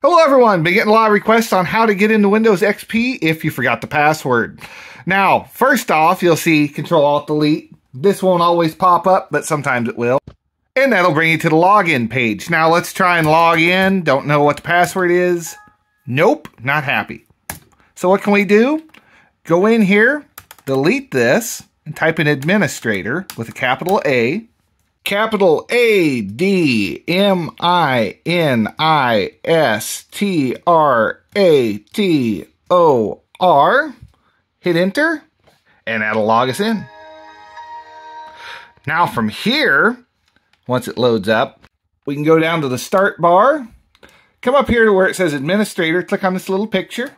Hello everyone, been getting a lot of requests on how to get into Windows XP if you forgot the password. Now, first off, you'll see Control Alt Delete. This won't always pop up, but sometimes it will. And that'll bring you to the login page. Now let's try and log in. Don't know what the password is. Nope, not happy. So what can we do? Go in here, delete this, and type in administrator with a capital A capital A D M I N I S T R A T O R. Hit enter, and that'll log us in. Now from here, once it loads up, we can go down to the start bar, come up here to where it says administrator, click on this little picture,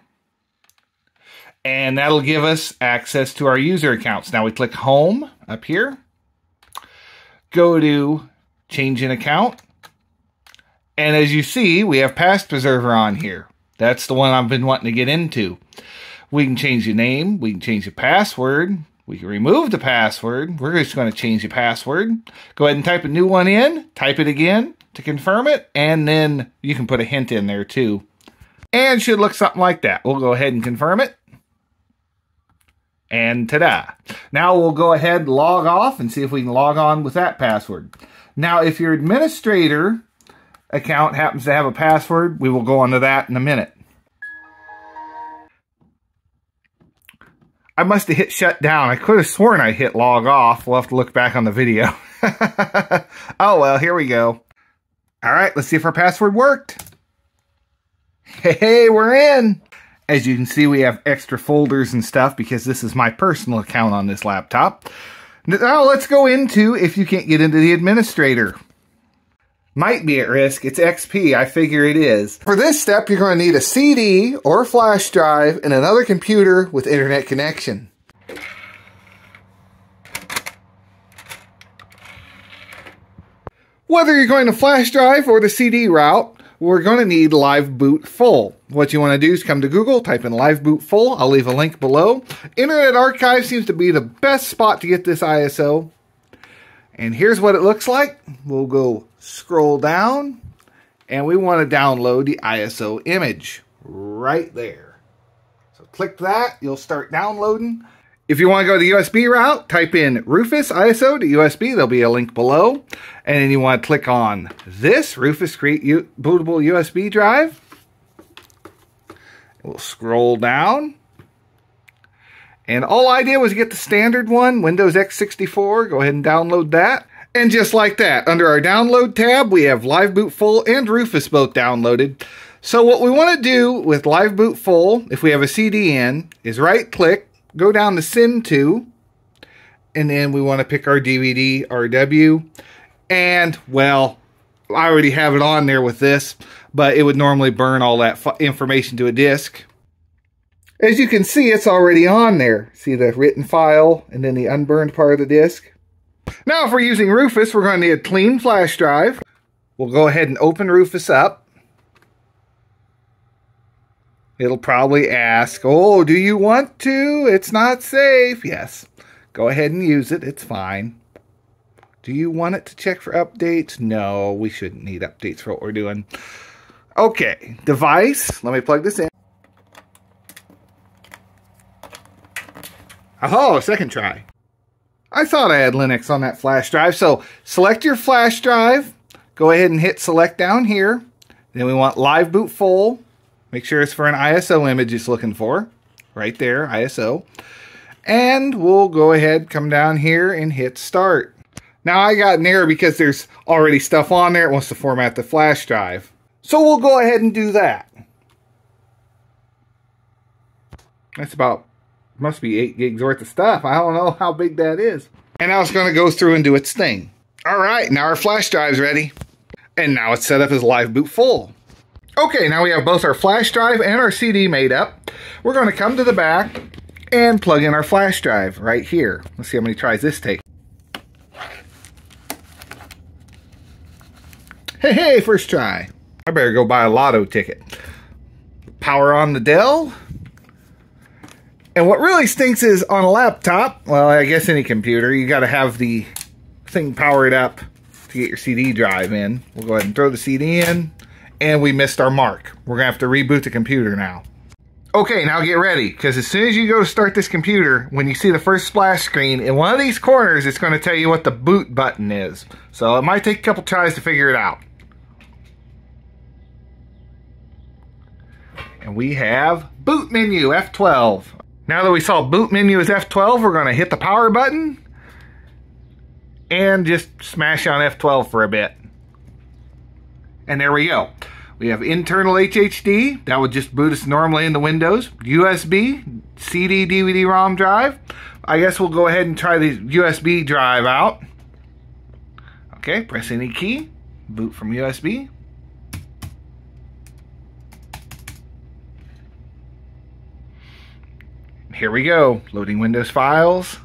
and that'll give us access to our user accounts. Now we click home up here go to change an account. And as you see, we have Past Preserver on here. That's the one I've been wanting to get into. We can change the name. We can change the password. We can remove the password. We're just going to change the password. Go ahead and type a new one in. Type it again to confirm it. And then you can put a hint in there too. And should look something like that. We'll go ahead and confirm it. And ta-da. Now we'll go ahead log off and see if we can log on with that password. Now, if your administrator account happens to have a password, we will go on to that in a minute. I must have hit shut down. I could have sworn I hit log off. We'll have to look back on the video. oh, well, here we go. All right, let's see if our password worked. Hey, we're in. As you can see, we have extra folders and stuff because this is my personal account on this laptop. Now let's go into if you can't get into the administrator. Might be at risk. It's XP. I figure it is. For this step, you're going to need a CD or a flash drive and another computer with internet connection. Whether you're going to flash drive or the CD route, we're going to need Live Boot Full. What you want to do is come to Google, type in Live Boot Full. I'll leave a link below. Internet Archive seems to be the best spot to get this ISO. And here's what it looks like. We'll go scroll down and we want to download the ISO image right there. So click that, you'll start downloading. If you want to go the USB route, type in Rufus ISO to USB. There'll be a link below. And then you want to click on this Rufus Create U Bootable USB drive. We'll scroll down. And all I did was get the standard one, Windows x64. Go ahead and download that. And just like that, under our download tab, we have Live Boot Full and Rufus both downloaded. So what we want to do with Live Boot Full, if we have a CD in, is right click, go down to send to, and then we want to pick our DVD RW. And, well, I already have it on there with this, but it would normally burn all that information to a disk. As you can see, it's already on there. See the written file and then the unburned part of the disk. Now, if we're using Rufus, we're going to need a clean flash drive. We'll go ahead and open Rufus up. It'll probably ask, oh, do you want to? It's not safe. Yes, go ahead and use it. It's fine. Do you want it to check for updates? No, we shouldn't need updates for what we're doing. Okay, device. Let me plug this in. Oh, second try. I thought I had Linux on that flash drive. So select your flash drive. Go ahead and hit select down here. Then we want live boot full. Make sure it's for an ISO image it's looking for. Right there, ISO. And we'll go ahead, come down here and hit start. Now I got an error because there's already stuff on there. It wants to format the flash drive. So we'll go ahead and do that. That's about, must be 8 gigs worth of stuff. I don't know how big that is. And now it's going to go through and do its thing. All right, now our flash drive's ready. And now it's set up as live boot full. Okay, now we have both our flash drive and our CD made up. We're going to come to the back and plug in our flash drive right here. Let's see how many tries this takes. Hey, hey, first try. I better go buy a lotto ticket. Power on the Dell. And what really stinks is on a laptop, well, I guess any computer, you got to have the thing powered up to get your CD drive in. We'll go ahead and throw the CD in and we missed our mark. We're to have to reboot the computer now. Okay, now get ready, because as soon as you go start this computer, when you see the first splash screen, in one of these corners, it's to tell you what the boot button is. So it might take a couple tries to figure it out. And we have boot menu, F12. Now that we saw boot menu is F12, we're to hit the power button and just smash on F12 for a bit. And there we go. We have internal HHD. That would just boot us normally in the Windows. USB, CD, DVD, ROM drive. I guess we'll go ahead and try the USB drive out. Okay, press any key. Boot from USB. Here we go. Loading Windows files.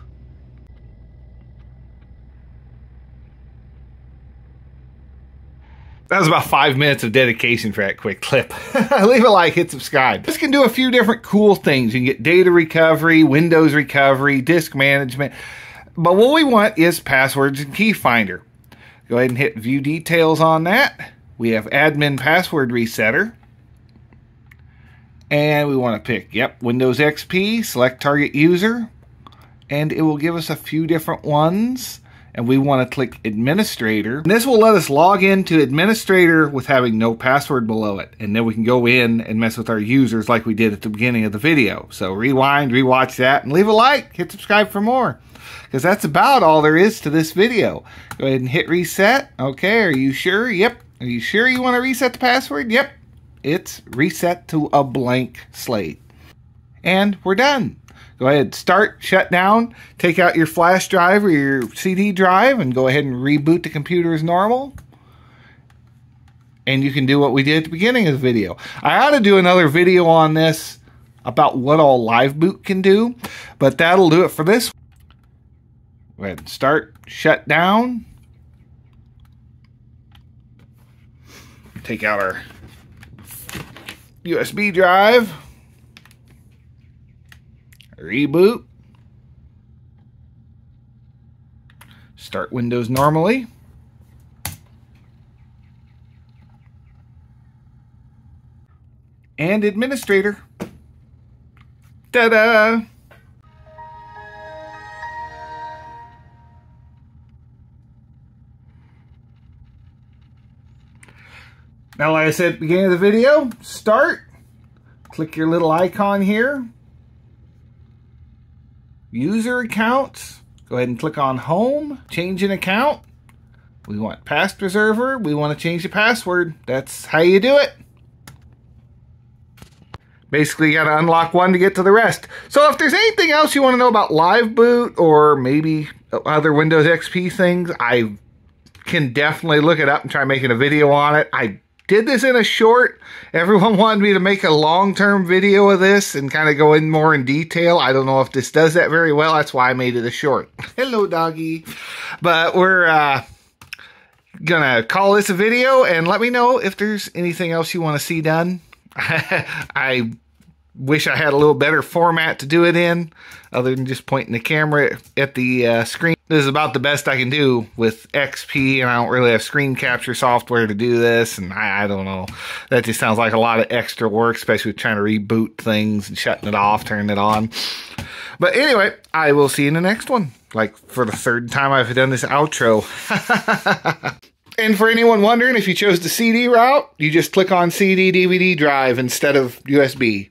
That was about five minutes of dedication for that quick clip. Leave a like, hit subscribe. This can do a few different cool things. You can get data recovery, Windows recovery, disk management. But what we want is passwords and key finder. Go ahead and hit view details on that. We have admin password resetter. And we want to pick, yep, Windows XP, select target user. And it will give us a few different ones and we want to click administrator. And this will let us log into administrator with having no password below it. And then we can go in and mess with our users like we did at the beginning of the video. So rewind, rewatch that, and leave a like, hit subscribe for more. Because that's about all there is to this video. Go ahead and hit reset. Okay, are you sure? Yep. Are you sure you want to reset the password? Yep. It's reset to a blank slate. And we're done. Go ahead, start, shut down, take out your flash drive or your CD drive, and go ahead and reboot the computer as normal. And you can do what we did at the beginning of the video. I ought to do another video on this about what all Live Boot can do, but that'll do it for this. Go ahead and start, shut down. Take out our USB drive reboot, start Windows normally, and administrator. Ta-da! Now, like I said at the beginning of the video, start, click your little icon here, user accounts. Go ahead and click on home, change an account. We want past preserver. We want to change the password. That's how you do it. Basically, you got to unlock one to get to the rest. So if there's anything else you want to know about Live Boot or maybe other Windows XP things, I can definitely look it up and try making a video on it. I did this in a short. Everyone wanted me to make a long-term video of this and kind of go in more in detail. I don't know if this does that very well. That's why I made it a short. Hello, doggy. But we're uh, gonna call this a video and let me know if there's anything else you want to see done. I wish I had a little better format to do it in other than just pointing the camera at the uh, screen. This is about the best I can do with XP, and I don't really have screen capture software to do this, and I, I don't know. That just sounds like a lot of extra work, especially with trying to reboot things and shutting it off, turning it on. But anyway, I will see you in the next one. Like, for the third time I've done this outro. And for anyone wondering, if you chose the CD route, you just click on CD DVD drive instead of USB.